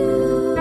you.